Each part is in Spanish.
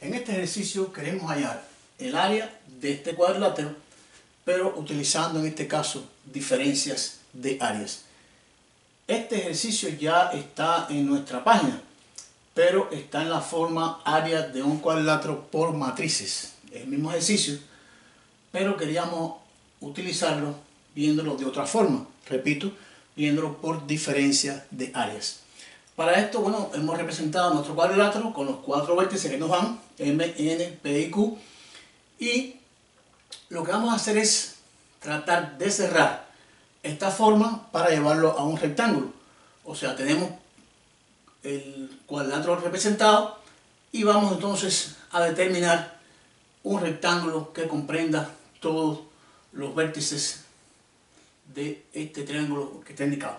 En este ejercicio queremos hallar el área de este cuadrilátero, pero utilizando en este caso diferencias de áreas. Este ejercicio ya está en nuestra página, pero está en la forma área de un cuadrilátero por matrices. Es el mismo ejercicio, pero queríamos utilizarlo viéndolo de otra forma. Repito, viéndolo por diferencia de áreas. Para esto, bueno, hemos representado nuestro cuadrilátero con los cuatro vértices que nos van, M, N, P y Q. Y lo que vamos a hacer es tratar de cerrar esta forma para llevarlo a un rectángulo. O sea, tenemos el cuadrilátero representado y vamos entonces a determinar un rectángulo que comprenda todos los vértices de este triángulo que está indicado.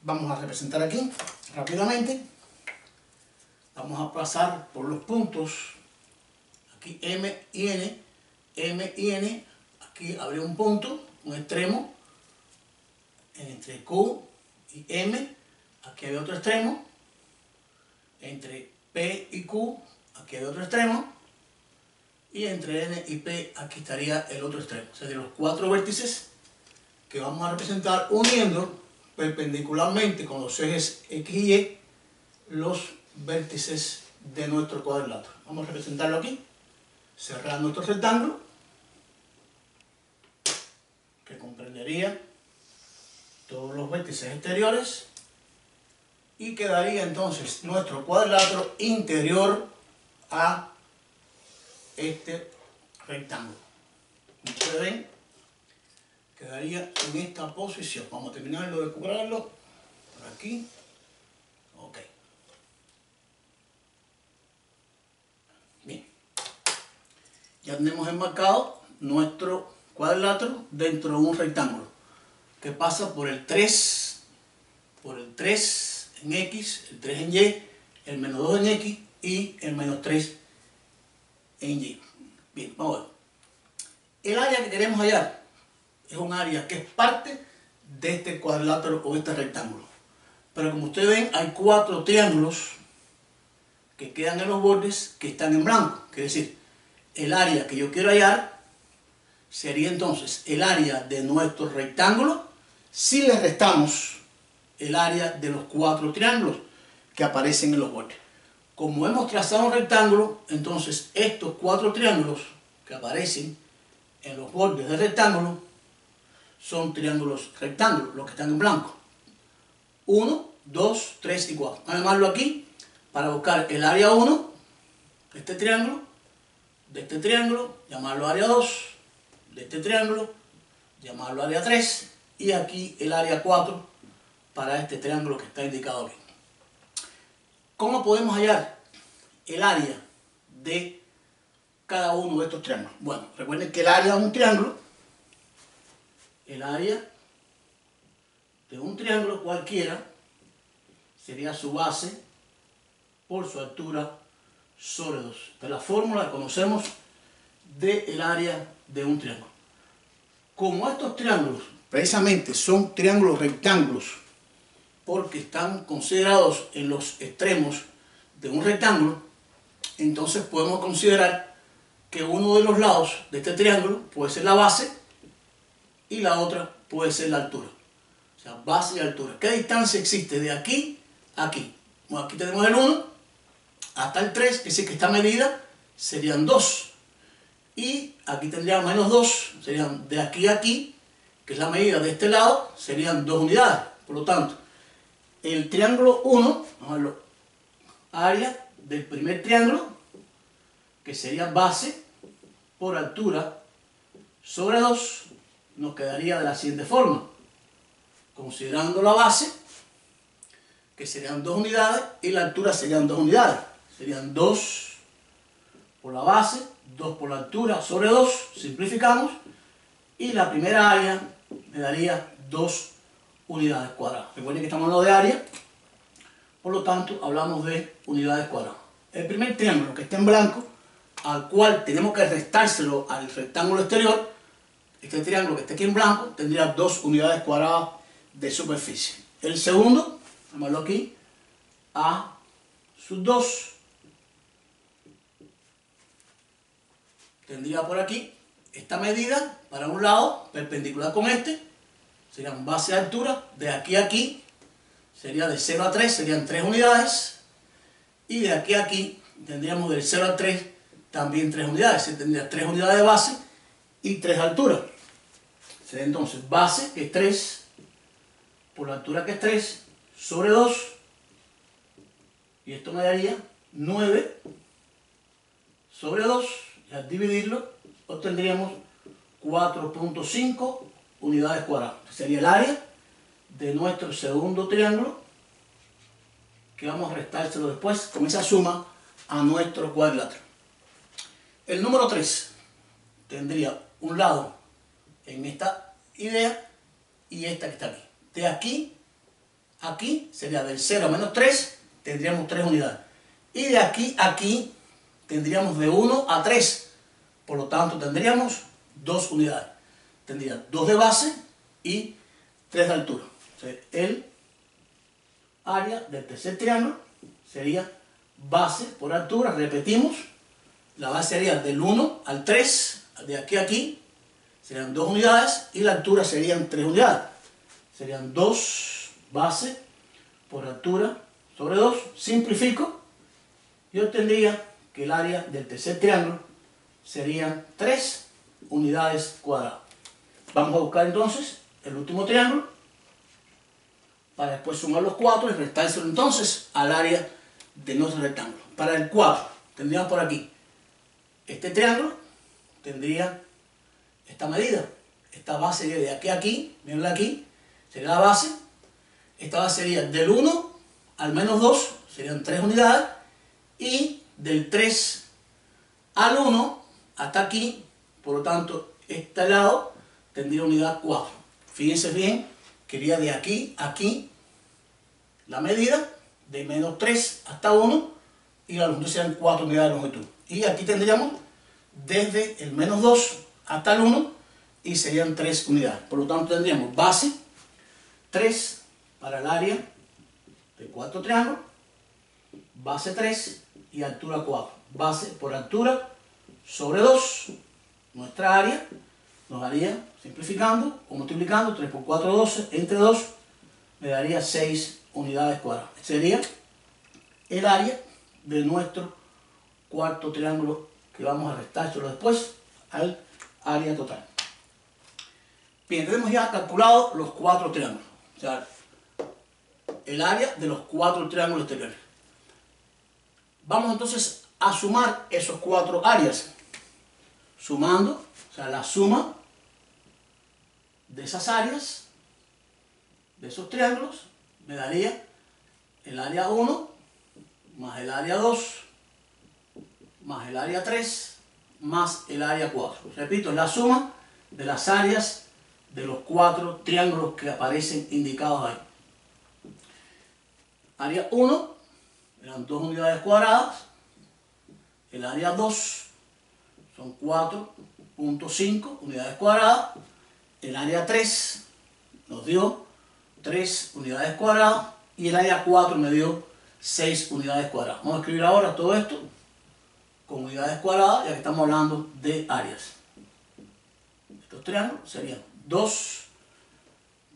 Vamos a representar aquí rápidamente. Vamos a pasar por los puntos. Aquí M y N. M y N. Aquí habría un punto, un extremo. Entre Q y M. Aquí hay otro extremo. Entre P y Q. Aquí hay otro extremo. Y entre N y P aquí estaría el otro extremo. O sea, de los cuatro vértices que vamos a representar uniendo perpendicularmente con los ejes X y los vértices de nuestro cuadrilátero. Vamos a representarlo aquí, cerrar nuestro rectángulo, que comprendería todos los vértices exteriores, y quedaría entonces nuestro cuadrilátero interior a este rectángulo. Ustedes ven, quedaría en esta posición. Vamos a terminarlo de curarlo por aquí. Ok. Bien. Ya tenemos enmarcado nuestro cuadrilátero dentro de un rectángulo que pasa por el 3, por el 3 en X, el 3 en Y, el menos 2 en X y el menos 3 en Y. Bien, vamos a ver. El área que queremos hallar es un área que es parte de este cuadrilátero o este rectángulo. Pero como ustedes ven, hay cuatro triángulos que quedan en los bordes que están en blanco. Quiere decir, el área que yo quiero hallar sería entonces el área de nuestro rectángulo si le restamos el área de los cuatro triángulos que aparecen en los bordes. Como hemos trazado un rectángulo, entonces estos cuatro triángulos que aparecen en los bordes del rectángulo son triángulos rectángulos, los que están en blanco. 1, 2, 3 y 4. Vamos a llamarlo aquí para buscar el área 1 de este triángulo, de este triángulo, llamarlo área 2, de este triángulo, llamarlo área 3 y aquí el área 4 para este triángulo que está indicado aquí. ¿Cómo podemos hallar el área de cada uno de estos triángulos? Bueno, recuerden que el área de un triángulo el área de un triángulo cualquiera sería su base por su altura sobre 2. Esta es la fórmula que conocemos del área de un triángulo. Como estos triángulos precisamente son triángulos rectángulos porque están considerados en los extremos de un rectángulo, entonces podemos considerar que uno de los lados de este triángulo puede ser la base y la otra puede ser la altura. O sea, base y altura. ¿Qué distancia existe de aquí a aquí? Bueno, aquí tenemos el 1 hasta el 3, es decir, que esta medida serían 2. Y aquí tendríamos menos 2, serían de aquí a aquí, que es la medida de este lado, serían 2 unidades. Por lo tanto, el triángulo 1, vamos a verlo, área del primer triángulo, que sería base por altura sobre 2, nos quedaría de la siguiente forma. Considerando la base, que serían dos unidades, y la altura serían dos unidades. Serían 2 por la base, 2 por la altura sobre 2, simplificamos, y la primera área me daría 2 unidades cuadradas. Recuerden que estamos hablando de área, por lo tanto hablamos de unidades cuadradas. El primer triángulo que está en blanco, al cual tenemos que restárselo al rectángulo exterior, este triángulo que está aquí en blanco tendría dos unidades cuadradas de superficie. El segundo, llamarlo aquí, A sub 2. tendría por aquí esta medida para un lado, perpendicular con este, serían base de altura, de aquí a aquí, sería de 0 a 3, serían 3 unidades, y de aquí a aquí tendríamos del 0 a 3 también 3 unidades, se tendría 3 unidades de base y 3 de Sería entonces base, que es 3, por la altura que es 3, sobre 2, y esto me daría 9 sobre 2, y al dividirlo obtendríamos 4.5 unidades cuadradas. Sería el área de nuestro segundo triángulo, que vamos a restárselo después con esa suma a nuestro cuadrilátero. El número 3 tendría un lado en esta idea y esta que está aquí. De aquí aquí sería del 0 a menos 3, tendríamos 3 unidades. Y de aquí a aquí tendríamos de 1 a 3. Por lo tanto, tendríamos 2 unidades. Tendría 2 de base y 3 de altura. el área del tercer triángulo sería base por altura. Repetimos, la base sería del 1 al 3, de aquí a aquí, serían 2 unidades y la altura serían 3 unidades. Serían 2 base por altura sobre 2. Simplifico y obtendría que el área del tercer triángulo serían 3 unidades cuadradas. Vamos a buscar entonces el último triángulo para después sumar los 4 y restárselo entonces al área de nuestro rectángulo. Para el 4 tendríamos por aquí este triángulo tendría esta medida. Esta base sería de aquí a aquí, mirenla aquí, sería la base. Esta base sería del 1 al menos 2, serían 3 unidades, y del 3 al 1 hasta aquí, por lo tanto, este lado tendría unidad 4. Fíjense bien, quería de aquí a aquí la medida de menos 3 hasta 1 y la longitud serían 4 unidades de longitud. Y aquí tendríamos desde el menos 2 hasta el 1 y serían 3 unidades. Por lo tanto tendríamos base 3 para el área de 4 triángulos, base 3 y altura 4. Base por altura sobre 2, nuestra área nos daría, simplificando o multiplicando, 3 por 4, 12, entre 2, me daría 6 unidades cuadradas. Sería el área de nuestro cuarto triángulo que vamos a restárselo después al área total. Bien, tenemos ya calculado los cuatro triángulos. O sea, el área de los cuatro triángulos exteriores. Vamos entonces a sumar esos cuatro áreas. Sumando, o sea, la suma de esas áreas, de esos triángulos, me daría el área 1 más el área 2 más el área 3 más el área 4. Repito, es la suma de las áreas de los cuatro triángulos que aparecen indicados ahí. Área 1 eran 2 unidades cuadradas. El área 2 son 4.5 unidades cuadradas. El área 3 nos dio 3 unidades cuadradas. Y el área 4 me dio 6 unidades cuadradas. Vamos a escribir ahora todo esto con unidades cuadradas, ya que estamos hablando de áreas. Estos triángulos serían 2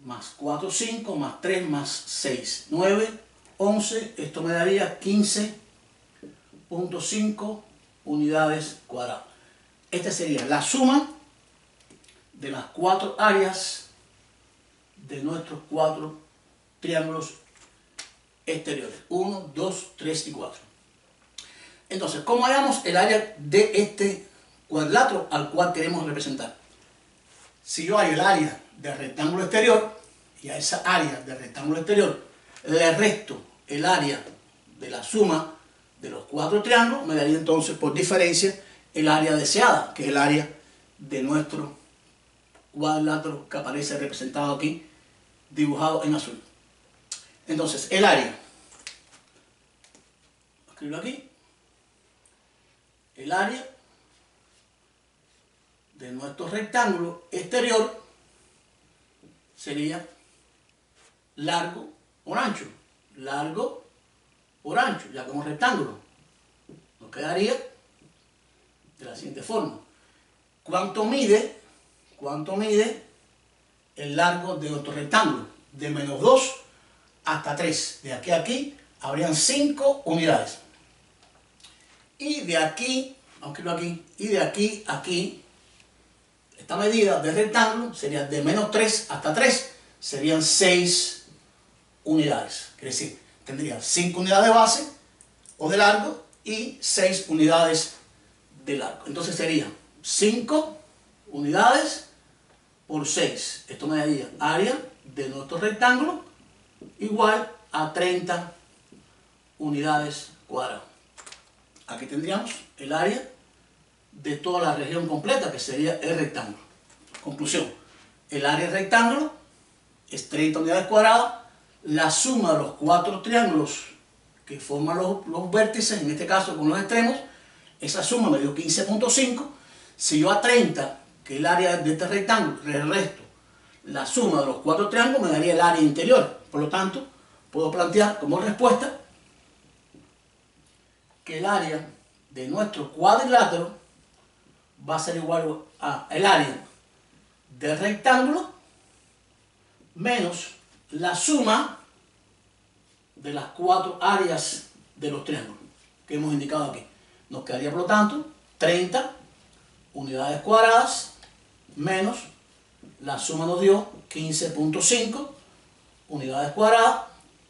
más 4, 5, más 3, más 6, 9, 11. Esto me daría 15.5 unidades cuadradas. Esta sería la suma de las cuatro áreas de nuestros cuatro triángulos exteriores. 1, 2, 3 y 4. Entonces, ¿cómo hallamos el área de este cuadrilátero al cual queremos representar? Si yo hay el área del rectángulo exterior y a esa área del rectángulo exterior le resto el área de la suma de los cuatro triángulos, me daría entonces por diferencia el área deseada, que es el área de nuestro cuadrilátero que aparece representado aquí, dibujado en azul. Entonces, el área, escribo aquí, el área de nuestro rectángulo exterior sería largo por ancho. Largo por ancho, ya como rectángulo. Nos quedaría de la siguiente forma. ¿Cuánto mide? ¿Cuánto mide el largo de nuestro rectángulo? De menos 2 hasta 3. De aquí a aquí habrían 5 unidades. Y de aquí, vamos a aquí, y de aquí a aquí, esta medida de rectángulo sería de menos 3 hasta 3, serían 6 unidades. Quiere decir, tendría 5 unidades de base o de largo y 6 unidades de largo. Entonces serían 5 unidades por 6. Esto me daría área de nuestro rectángulo igual a 30 unidades cuadradas. Aquí tendríamos el área de toda la región completa, que sería el rectángulo. Conclusión, el área rectángulo es 30 unidades cuadradas, la suma de los cuatro triángulos que forman los, los vértices, en este caso con los extremos, esa suma me dio 15.5, si yo a 30, que es el área de este rectángulo, el resto, la suma de los cuatro triángulos me daría el área interior. Por lo tanto, puedo plantear como respuesta que el área de nuestro cuadrilátero va a ser igual a el área del rectángulo menos la suma de las cuatro áreas de los triángulos que hemos indicado aquí. Nos quedaría, por lo tanto, 30 unidades cuadradas menos la suma nos dio 15.5 unidades cuadradas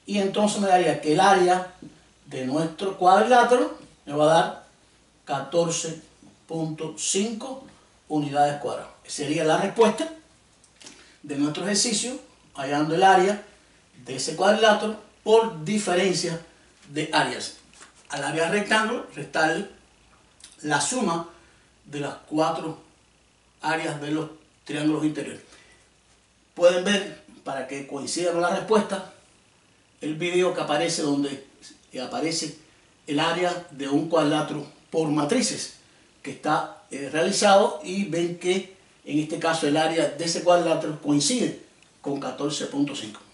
y entonces me daría que el área de nuestro cuadrilátero me va a dar 14.5 unidades cuadradas. Sería la respuesta de nuestro ejercicio hallando el área de ese cuadrilátero por diferencia de áreas. Al área rectángulo restarle la suma de las cuatro áreas de los triángulos interiores. Pueden ver, para que coincida con la respuesta, el video que aparece donde aparece el área de un cuadrilátero por matrices que está eh, realizado y ven que en este caso el área de ese cuadrilátero coincide con 14.5.